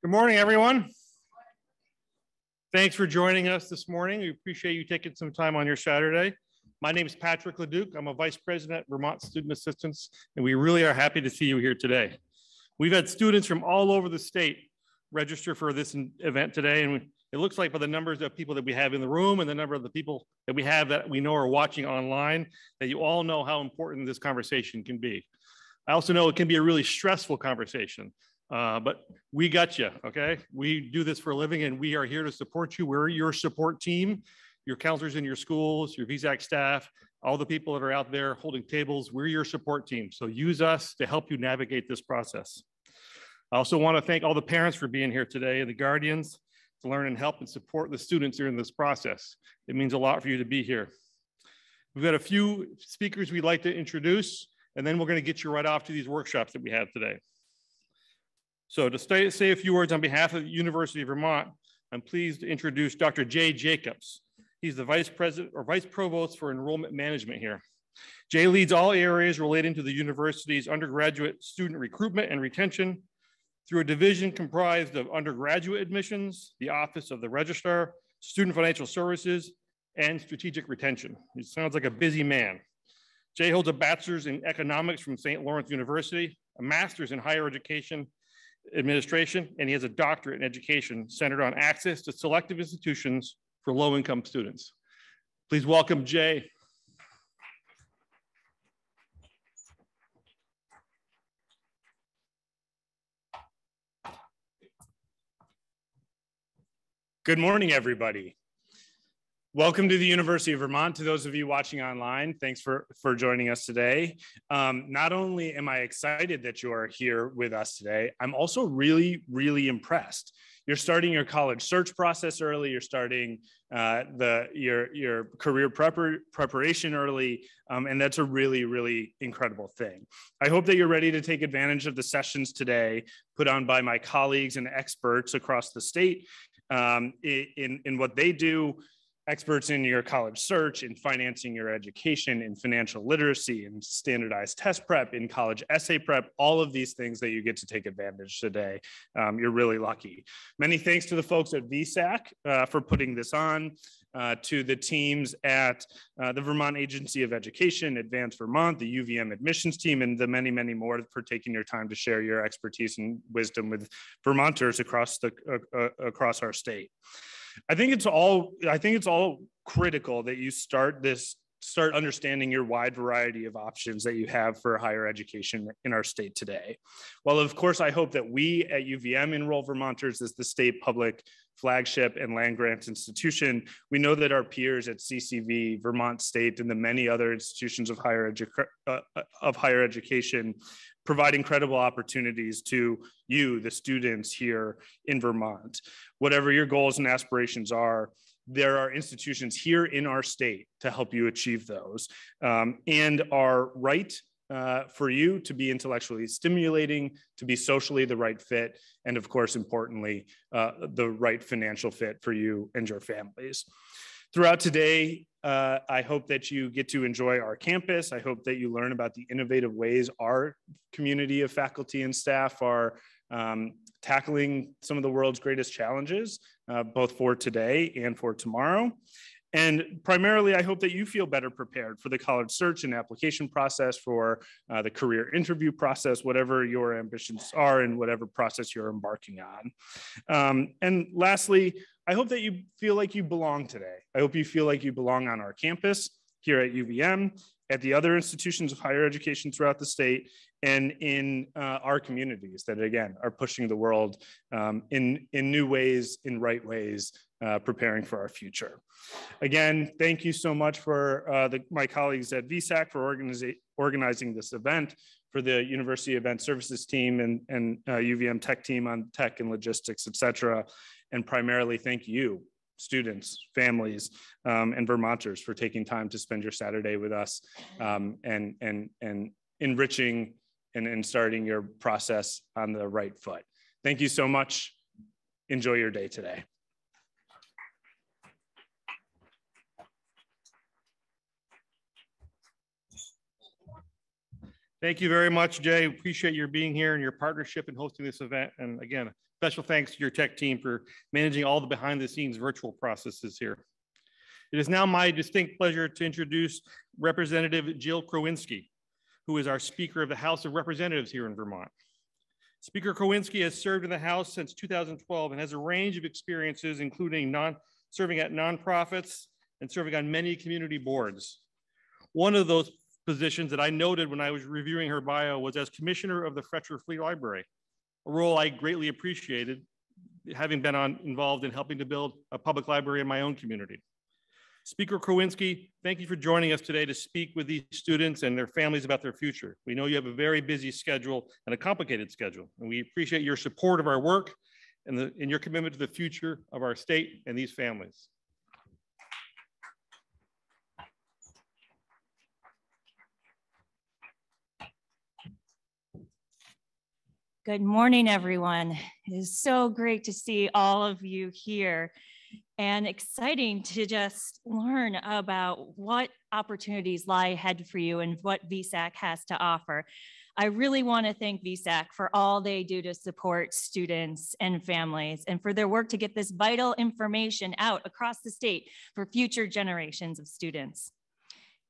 Good morning, everyone. Thanks for joining us this morning. We appreciate you taking some time on your Saturday. My name is Patrick Leduc. I'm a Vice President, at Vermont Student Assistance, and we really are happy to see you here today. We've had students from all over the state register for this event today, and it looks like by the numbers of people that we have in the room and the number of the people that we have that we know are watching online, that you all know how important this conversation can be. I also know it can be a really stressful conversation. Uh, but we got you, okay? We do this for a living and we are here to support you. We're your support team, your counselors in your schools, your VSAC staff, all the people that are out there holding tables. We're your support team. So use us to help you navigate this process. I also want to thank all the parents for being here today and the guardians to learn and help and support the students during this process. It means a lot for you to be here. We've got a few speakers we'd like to introduce, and then we're going to get you right off to these workshops that we have today. So to stay, say a few words on behalf of the University of Vermont, I'm pleased to introduce Dr. Jay Jacobs. He's the Vice President or Vice Provost for Enrollment Management here. Jay leads all areas relating to the university's undergraduate student recruitment and retention through a division comprised of undergraduate admissions, the Office of the Registrar, Student Financial Services, and Strategic Retention. He sounds like a busy man. Jay holds a bachelor's in economics from St. Lawrence University, a master's in higher education administration, and he has a doctorate in education centered on access to selective institutions for low-income students. Please welcome Jay. Good morning, everybody. Welcome to the University of Vermont. To those of you watching online, thanks for, for joining us today. Um, not only am I excited that you are here with us today, I'm also really, really impressed. You're starting your college search process early. You're starting uh, the your your career prepar preparation early, um, and that's a really, really incredible thing. I hope that you're ready to take advantage of the sessions today put on by my colleagues and experts across the state um, in, in what they do experts in your college search, in financing your education, in financial literacy, in standardized test prep, in college essay prep, all of these things that you get to take advantage today. Um, you're really lucky. Many thanks to the folks at VSAC uh, for putting this on. Uh, to the teams at uh, the Vermont Agency of Education, Advance Vermont, the UVM admissions team, and the many, many more for taking your time to share your expertise and wisdom with Vermonters across the uh, uh across our state. I think it's all I think it's all critical that you start this start understanding your wide variety of options that you have for higher education in our state today. Well, of course, I hope that we at UVM enroll Vermonters as the state public flagship and land grant institution. We know that our peers at CCV, Vermont State, and the many other institutions of higher, uh, uh, of higher education provide incredible opportunities to you, the students here in Vermont. Whatever your goals and aspirations are, there are institutions here in our state to help you achieve those um, and are right uh, for you to be intellectually stimulating, to be socially the right fit, and of course, importantly, uh, the right financial fit for you and your families. Throughout today, uh, I hope that you get to enjoy our campus. I hope that you learn about the innovative ways our community of faculty and staff are um, tackling some of the world's greatest challenges, uh, both for today and for tomorrow. And primarily, I hope that you feel better prepared for the college search and application process, for uh, the career interview process, whatever your ambitions are and whatever process you're embarking on. Um, and lastly, I hope that you feel like you belong today. I hope you feel like you belong on our campus here at UVM, at the other institutions of higher education throughout the state, and in uh, our communities that, again, are pushing the world um, in, in new ways, in right ways, uh, preparing for our future. Again, thank you so much for uh, the, my colleagues at VSAC for organizing this event, for the University Event Services team and, and UVM uh, tech team on tech and logistics, et cetera and primarily thank you, students, families, um, and Vermonters for taking time to spend your Saturday with us um, and, and, and enriching and, and starting your process on the right foot. Thank you so much. Enjoy your day today. Thank you very much, Jay. Appreciate your being here and your partnership in hosting this event. And again, special thanks to your tech team for managing all the behind the scenes virtual processes here. It is now my distinct pleasure to introduce Representative Jill Krowinski, who is our Speaker of the House of Representatives here in Vermont. Speaker Krowinski has served in the House since 2012 and has a range of experiences, including non serving at nonprofits and serving on many community boards. One of those positions that I noted when I was reviewing her bio was as commissioner of the Fletcher Free Library, a role I greatly appreciated, having been on, involved in helping to build a public library in my own community. Speaker Krowinski, thank you for joining us today to speak with these students and their families about their future. We know you have a very busy schedule and a complicated schedule, and we appreciate your support of our work and, the, and your commitment to the future of our state and these families. Good morning, everyone. It is so great to see all of you here and exciting to just learn about what opportunities lie ahead for you and what VSAC has to offer. I really want to thank VSAC for all they do to support students and families and for their work to get this vital information out across the state for future generations of students.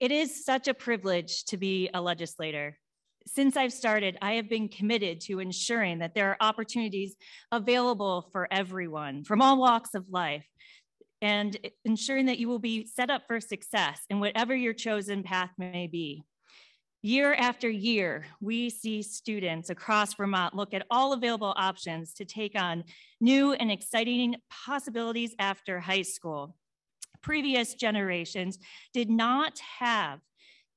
It is such a privilege to be a legislator since I've started, I have been committed to ensuring that there are opportunities available for everyone from all walks of life and ensuring that you will be set up for success in whatever your chosen path may be. Year after year, we see students across Vermont look at all available options to take on new and exciting possibilities after high school. Previous generations did not have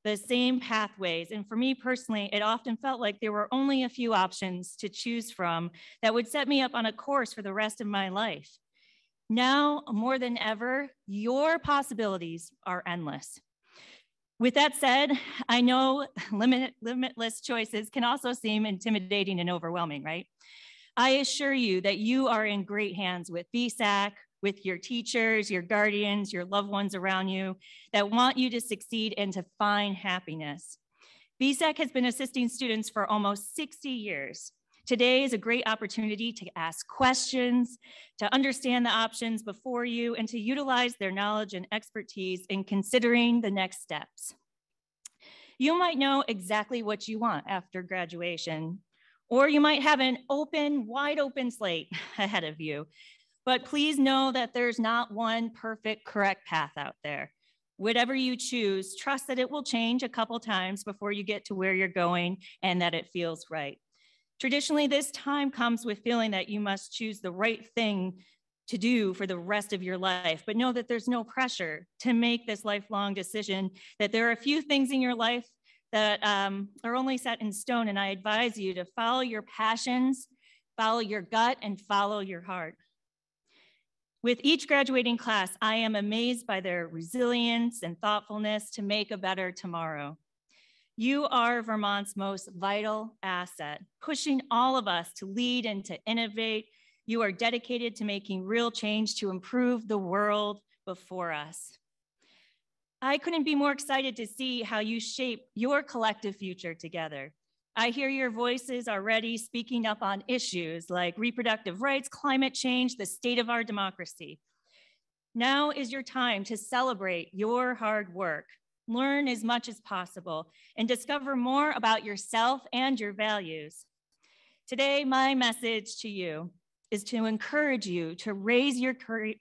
the same pathways. And for me personally, it often felt like there were only a few options to choose from that would set me up on a course for the rest of my life. Now, more than ever, your possibilities are endless. With that said, I know limit, limitless choices can also seem intimidating and overwhelming, right? I assure you that you are in great hands with VSAC, with your teachers, your guardians, your loved ones around you that want you to succeed and to find happiness. VSAC has been assisting students for almost 60 years. Today is a great opportunity to ask questions, to understand the options before you, and to utilize their knowledge and expertise in considering the next steps. You might know exactly what you want after graduation, or you might have an open, wide open slate ahead of you but please know that there's not one perfect, correct path out there. Whatever you choose, trust that it will change a couple times before you get to where you're going and that it feels right. Traditionally, this time comes with feeling that you must choose the right thing to do for the rest of your life, but know that there's no pressure to make this lifelong decision, that there are a few things in your life that um, are only set in stone. And I advise you to follow your passions, follow your gut, and follow your heart. With each graduating class, I am amazed by their resilience and thoughtfulness to make a better tomorrow. You are Vermont's most vital asset, pushing all of us to lead and to innovate. You are dedicated to making real change to improve the world before us. I couldn't be more excited to see how you shape your collective future together. I hear your voices already speaking up on issues like reproductive rights, climate change, the state of our democracy. Now is your time to celebrate your hard work, learn as much as possible, and discover more about yourself and your values. Today, my message to you is to encourage you to raise your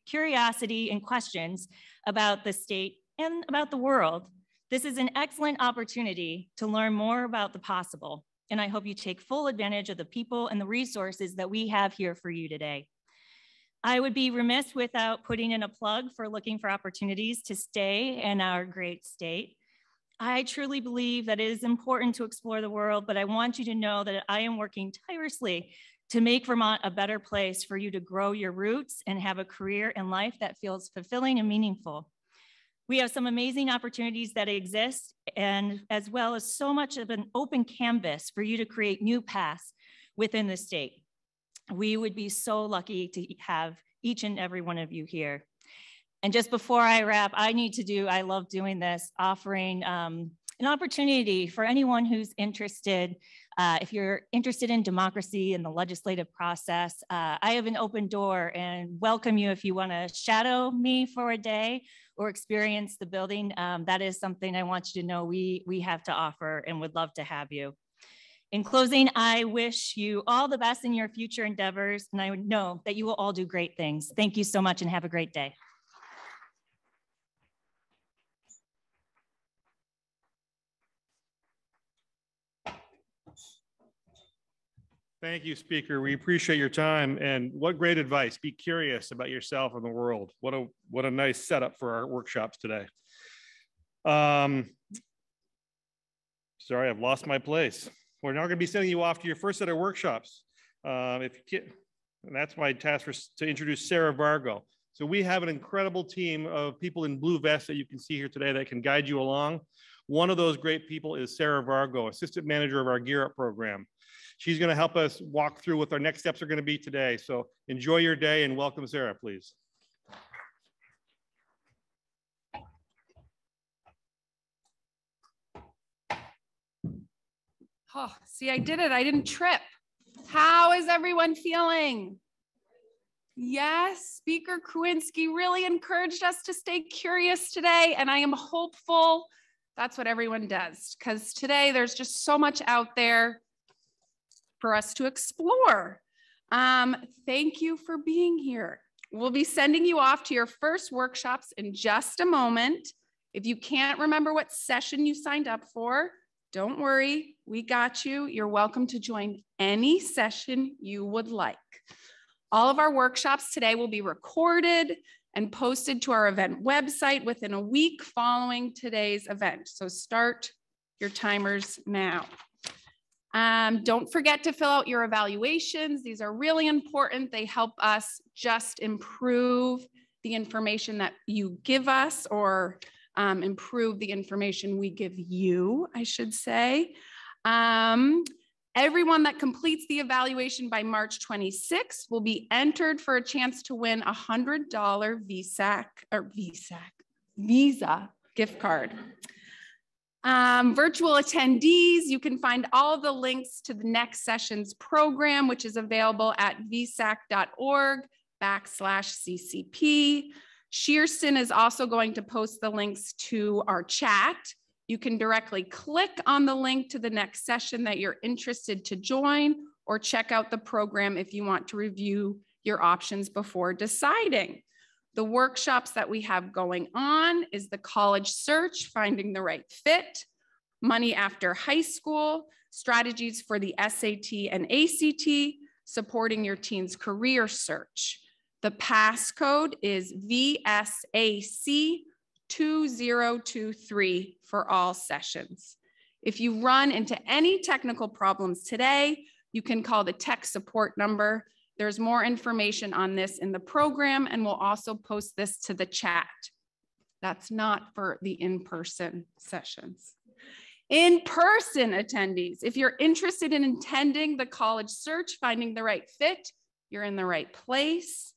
curiosity and questions about the state and about the world this is an excellent opportunity to learn more about the possible, and I hope you take full advantage of the people and the resources that we have here for you today. I would be remiss without putting in a plug for looking for opportunities to stay in our great state. I truly believe that it is important to explore the world, but I want you to know that I am working tirelessly to make Vermont a better place for you to grow your roots and have a career in life that feels fulfilling and meaningful. We have some amazing opportunities that exist and as well as so much of an open canvas for you to create new paths within the state. We would be so lucky to have each and every one of you here. And just before I wrap, I need to do, I love doing this, offering um, an opportunity for anyone who's interested. Uh, if you're interested in democracy and the legislative process, uh, I have an open door and welcome you if you want to shadow me for a day or experience the building. Um, that is something I want you to know we, we have to offer and would love to have you. In closing, I wish you all the best in your future endeavors, and I know that you will all do great things. Thank you so much and have a great day. Thank you, speaker. We appreciate your time and what great advice. Be curious about yourself and the world. What a what a nice setup for our workshops today. Um, sorry, I've lost my place. We're now going to be sending you off to your first set of workshops. Um, if you can, and that's my task for, to introduce Sarah Vargo. So we have an incredible team of people in blue vests that you can see here today that can guide you along. One of those great people is Sarah Vargo, assistant manager of our Gear Up program. She's going to help us walk through what our next steps are going to be today. So enjoy your day and welcome Sarah, please. Oh, see, I did it. I didn't trip. How is everyone feeling? Yes, Speaker Krowinski really encouraged us to stay curious today, and I am hopeful that's what everyone does because today there's just so much out there for us to explore. Um, thank you for being here. We'll be sending you off to your first workshops in just a moment. If you can't remember what session you signed up for, don't worry, we got you. You're welcome to join any session you would like. All of our workshops today will be recorded and posted to our event website within a week following today's event. So start your timers now. Um, don't forget to fill out your evaluations. These are really important. They help us just improve the information that you give us or um, improve the information we give you, I should say. Um, everyone that completes the evaluation by March 26 will be entered for a chance to win a $100 VSAC or VSAC, Visa gift card. Um, virtual attendees, you can find all the links to the next session's program, which is available at vsac.org backslash CCP. Shearston is also going to post the links to our chat. You can directly click on the link to the next session that you're interested to join or check out the program if you want to review your options before deciding. The workshops that we have going on is the college search, finding the right fit, money after high school, strategies for the SAT and ACT, supporting your teen's career search. The passcode is VSAC 2023 for all sessions. If you run into any technical problems today, you can call the tech support number there's more information on this in the program and we'll also post this to the chat. That's not for the in-person sessions. In-person attendees, if you're interested in attending the college search, finding the right fit, you're in the right place.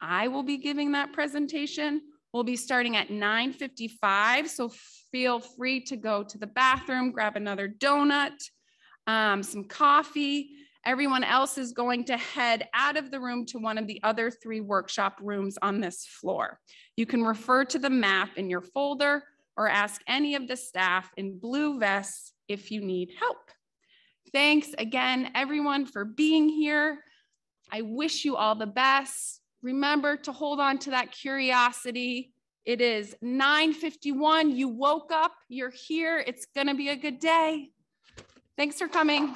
I will be giving that presentation. We'll be starting at 9.55, so feel free to go to the bathroom, grab another donut, um, some coffee, Everyone else is going to head out of the room to one of the other three workshop rooms on this floor. You can refer to the map in your folder or ask any of the staff in blue vests if you need help. Thanks again, everyone, for being here. I wish you all the best. Remember to hold on to that curiosity. It is 9.51. You woke up, you're here. It's gonna be a good day. Thanks for coming.